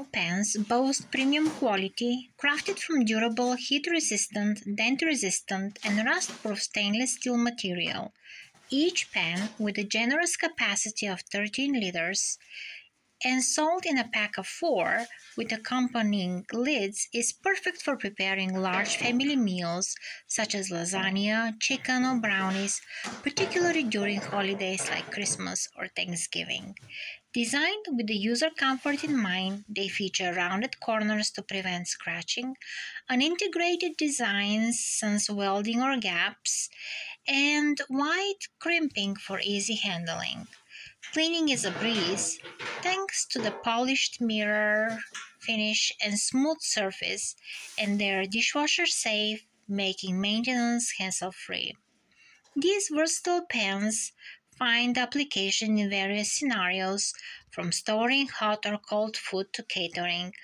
Versatile pans boast premium quality, crafted from durable, heat-resistant, dent-resistant, and rust-proof stainless steel material. Each pan, with a generous capacity of 13 liters, and sold in a pack of four with accompanying lids is perfect for preparing large family meals such as lasagna, chicken, or brownies, particularly during holidays like Christmas or Thanksgiving. Designed with the user comfort in mind, they feature rounded corners to prevent scratching, an integrated design sans welding or gaps, and wide crimping for easy handling. Cleaning is a breeze thanks to the polished mirror finish and smooth surface, and they're dishwasher safe, making maintenance hassle free. These versatile pans find application in various scenarios from storing hot or cold food to catering,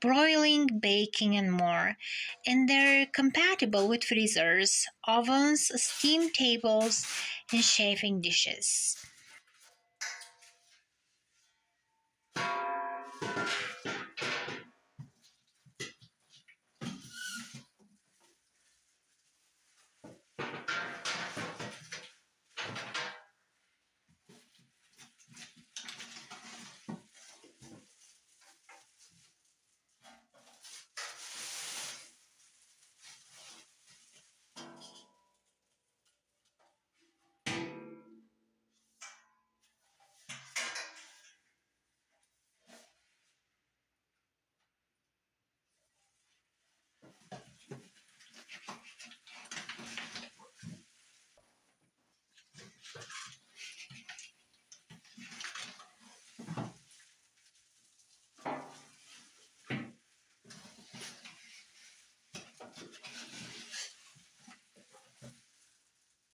broiling, baking, and more. And they're compatible with freezers, ovens, steam tables, and chafing dishes.